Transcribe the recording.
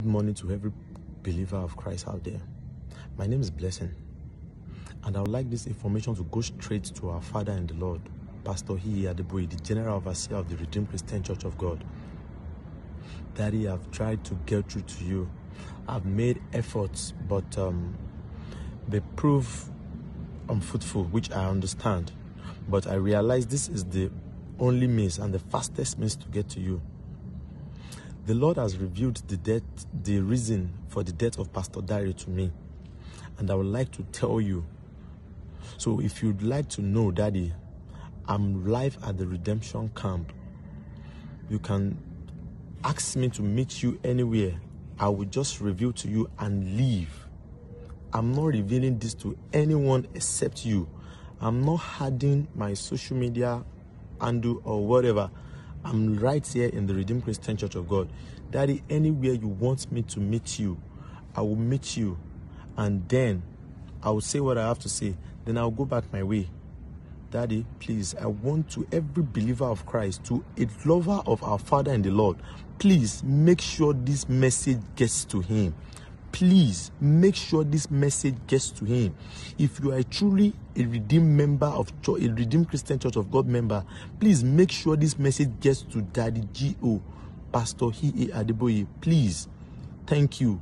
Good morning to every believer of Christ out there. My name is Blessing, and I would like this information to go straight to our Father in the Lord, Pastor Hiyi Adeboye, the General Overseer of the Redeemed Christian Church of God. Daddy, I've tried to get through to you. I've made efforts, but um, they prove unfruitful, which I understand. But I realize this is the only means and the fastest means to get to you. The Lord has revealed the death, the reason for the death of Pastor Dare to me, and I would like to tell you. So, if you'd like to know, Daddy, I'm live at the redemption camp. You can ask me to meet you anywhere. I will just reveal to you and leave. I'm not revealing this to anyone except you. I'm not hiding my social media handle or whatever. I'm right here in the Redeemed Christian Church of God. Daddy, anywhere you want me to meet you, I will meet you. And then I will say what I have to say. Then I'll go back my way. Daddy, please, I want to every believer of Christ, to a lover of our Father in the Lord, please make sure this message gets to him. Please make sure this message gets to him. If you are truly a redeemed member of church, a redeemed Christian Church of God member, please make sure this message gets to Daddy G.O. Pastor Hiyi Adeboye. Please. Thank you.